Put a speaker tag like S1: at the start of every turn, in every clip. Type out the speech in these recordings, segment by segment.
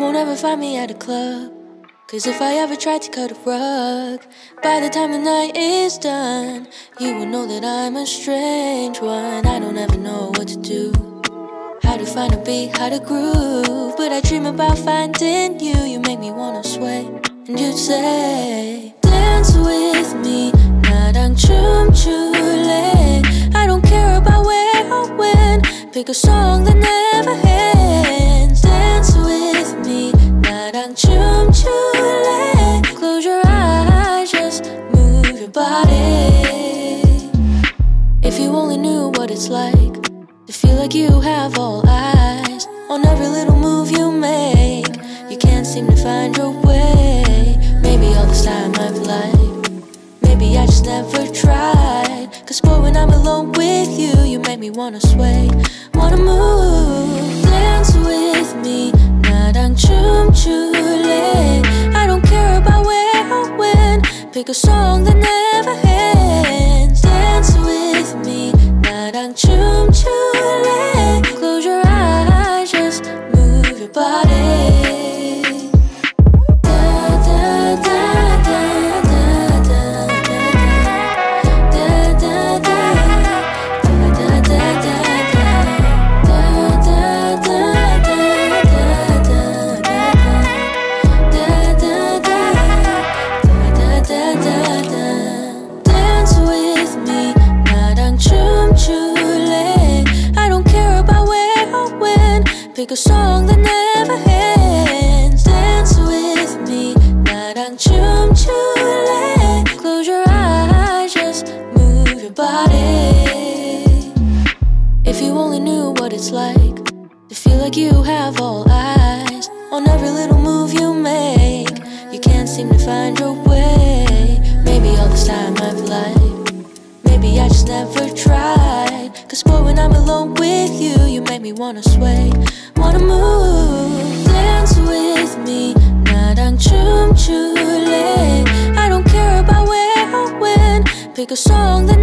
S1: won't ever find me at a club. Cause if I ever tried to cut a rug, by the time the night is done, you will know that I'm a strange one. I don't ever know what to do. How to find a beat, how to groove. But I dream about finding you. You make me wanna sway. And you'd say, Dance with me, 나랑 춤출래. I don't care about where or when. Pick a song that never ends. Dance with me, 나랑 춤출래. Close your eyes, just move your body. If you only knew what it's like to feel like you have all eyes on every little move you make, you can't seem to find your way. Maybe all this time I've lied. Maybe I just never tried. Cause boy, when I'm alone with you, you make me wanna sway, wanna move. Dance with A song that never Pick a song that never ends. Dance with me, 나랑 춤출래. Close your eyes, just move your body. If you only knew what it's like to feel like you have all eyes on every little when I'm alone with you, you make me wanna sway, wanna move. Dance with me, 나랑 춤출래. I don't care about where or when. Pick a song that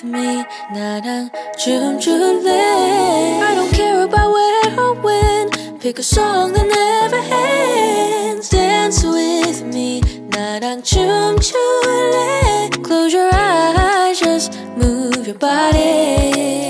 S1: with me, 나랑 춤출래. I don't care about where or when. Pick a song that never ends. Dance with me, 나랑 춤출래. Close your eyes, just move your body.